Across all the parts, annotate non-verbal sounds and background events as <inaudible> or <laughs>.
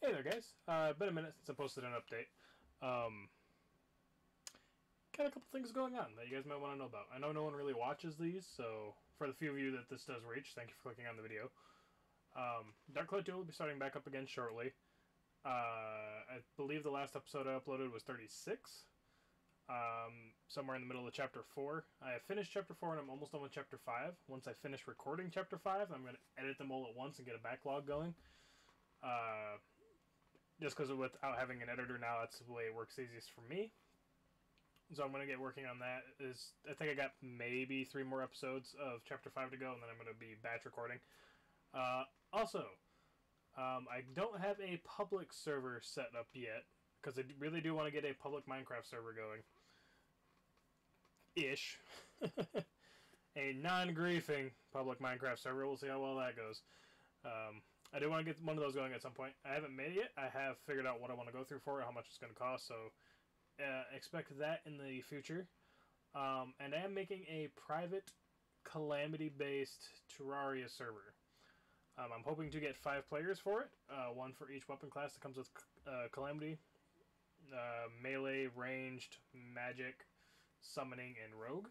Hey there, guys. Uh, been a minute since I posted an update. Um, got a couple things going on that you guys might want to know about. I know no one really watches these, so for the few of you that this does reach, thank you for clicking on the video. Um, Dark Cloud 2 will be starting back up again shortly. Uh, I believe the last episode I uploaded was 36. Um, somewhere in the middle of chapter 4. I have finished chapter 4 and I'm almost done with chapter 5. Once I finish recording chapter 5, I'm going to edit them all at once and get a backlog going. Uh, just because without having an editor now, that's the way it works easiest for me. So I'm to get working on that. Is I think I got maybe three more episodes of chapter 5 to go, and then I'm going to be batch recording. Uh, also, um, I don't have a public server set up yet, because I really do want to get a public Minecraft server going. Ish. <laughs> a non-griefing public Minecraft server. We'll see how well that goes. Um, I do want to get one of those going at some point. I haven't made it yet. I have figured out what I want to go through for it, how much it's going to cost, so uh, expect that in the future. Um, and I am making a private Calamity-based Terraria server. Um, I'm hoping to get five players for it, uh, one for each weapon class that comes with uh, Calamity, uh, melee, ranged, magic, summoning, and rogue.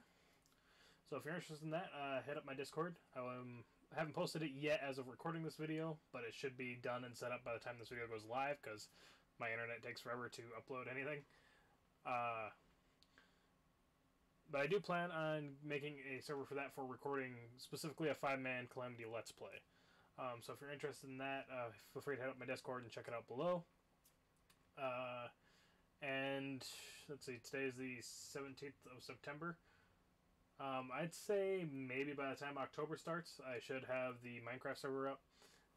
So if you're interested in that, uh, hit up my Discord. I um, haven't posted it yet as of recording this video, but it should be done and set up by the time this video goes live because my internet takes forever to upload anything. Uh, but I do plan on making a server for that for recording specifically a five-man Calamity Let's Play. Um, so if you're interested in that, uh, feel free to head up my Discord and check it out below. Uh, and let's see, today is the 17th of September. Um, I'd say maybe by the time October starts, I should have the Minecraft server up.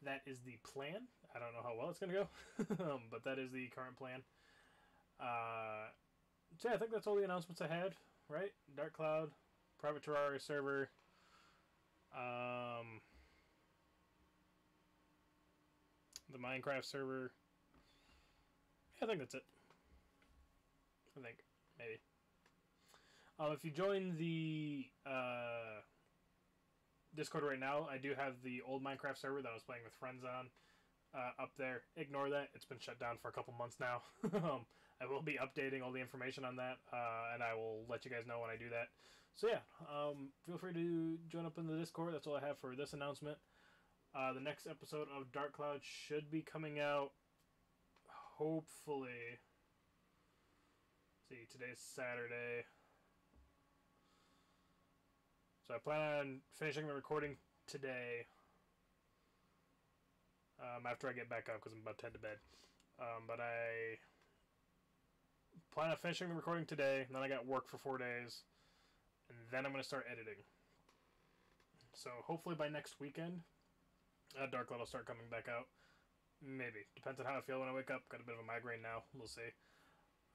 That is the plan. I don't know how well it's going to go, <laughs> um, but that is the current plan. Uh, so yeah, I think that's all the announcements I had, right? Dark Cloud, private Terraria server. Um, the Minecraft server. I think that's it. I think, maybe. Um, if you join the uh, Discord right now, I do have the old Minecraft server that I was playing with friends on uh, up there. Ignore that; it's been shut down for a couple months now. <laughs> um, I will be updating all the information on that, uh, and I will let you guys know when I do that. So yeah, um, feel free to join up in the Discord. That's all I have for this announcement. Uh, the next episode of Dark Cloud should be coming out, hopefully. see, today's Saturday. So I plan on finishing the recording today. Um, after I get back up because I'm about to head to bed. Um, but I plan on finishing the recording today. And then I got work for four days. And then I'm going to start editing. So hopefully by next weekend, uh, Dark Cloud will start coming back out. Maybe. Depends on how I feel when I wake up. Got a bit of a migraine now. We'll see.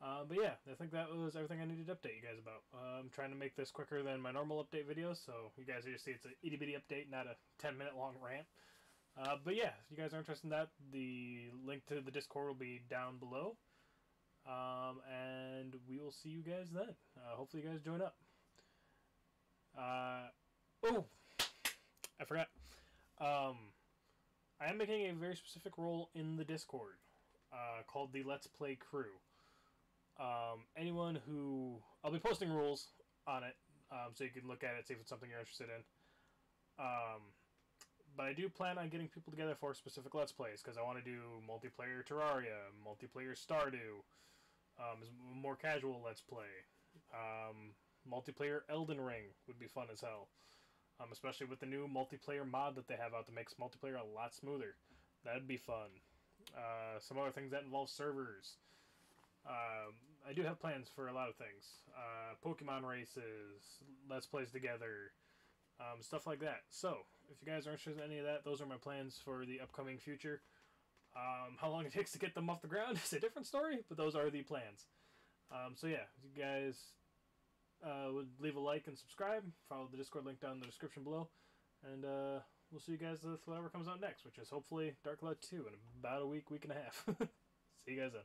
Uh, but yeah, I think that was everything I needed to update you guys about. Uh, I'm trying to make this quicker than my normal update videos, so you guys just see it's a itty bitty update, not a 10 minute long rant. Uh, but yeah, if you guys are interested in that, the link to the Discord will be down below. Um, and we will see you guys then. Uh, hopefully you guys join up. Uh, oh, I forgot. Um, I am making a very specific role in the Discord uh, called the Let's Play Crew. Um, anyone who I'll be posting rules on it, um, so you can look at it, see if it's something you're interested in. Um, but I do plan on getting people together for specific Let's Plays because I want to do multiplayer Terraria, multiplayer Stardew, um, more casual Let's Play, um, multiplayer Elden Ring would be fun as hell, um, especially with the new multiplayer mod that they have out that makes multiplayer a lot smoother. That'd be fun. Uh, some other things that involve servers. Um, I do have plans for a lot of things. Uh, Pokemon races, Let's Plays together, um, stuff like that. So, if you guys are interested in any of that, those are my plans for the upcoming future. Um, how long it <laughs> takes to get them off the ground <laughs> is a different story, but those are the plans. Um, so yeah, you guys uh, would leave a like and subscribe. Follow the Discord link down in the description below, and uh, we'll see you guys with whatever comes out next, which is hopefully Dark Cloud 2 in about a week, week and a half. <laughs> see you guys then.